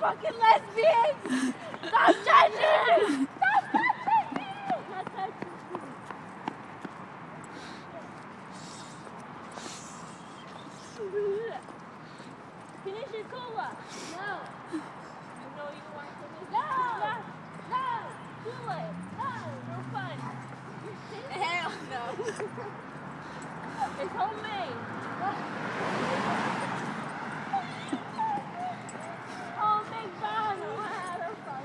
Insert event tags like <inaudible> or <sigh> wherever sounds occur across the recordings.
fucking lesbians! Stop touching! Stop touching! Touching. Finish your cola. No. You know you want to finish. No. No. No. Do it. No. No fun. Hell no. <laughs> It's homemade. oh, big bang. I want to have a fun.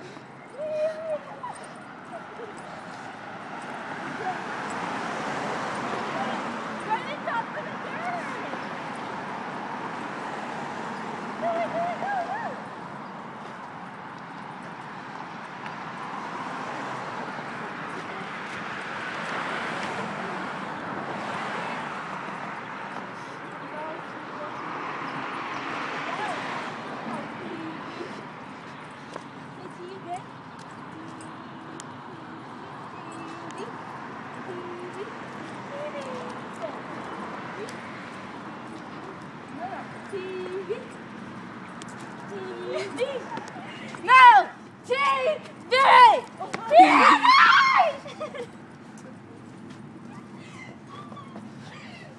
Run it up for the dirt. Do it, do it, do it, do it. No! TV!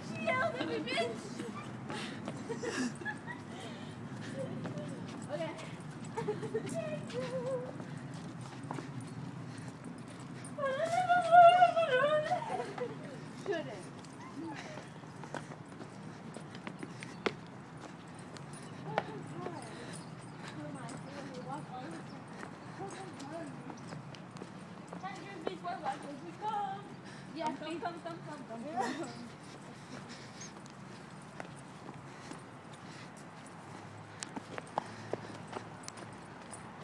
She yelled at me, bitch! okay. Shouldn't. Yeah, come, come, come, come, come. <laughs>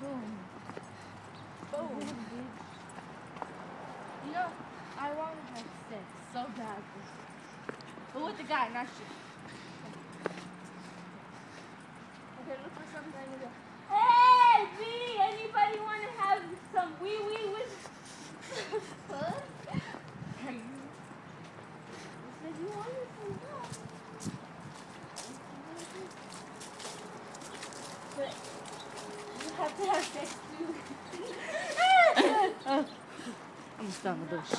Boom. Boom. You know, I want to have sex so badly. But with the guy, not you. Okay, look for something to do. Hey, B! Anybody want to have some wee wee with. Huh? Are you. You said you wanted some. But you have to have sex too. I'm gonna start my bush.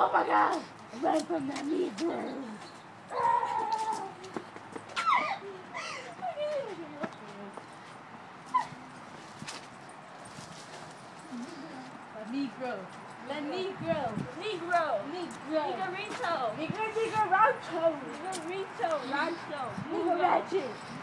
Oh my god! Ran from that Migra! Negro. La Negro. Negro! Negro. Negrito! Negro, Negro, Rancho. Negrito! Rancho! Negro, Ratchet.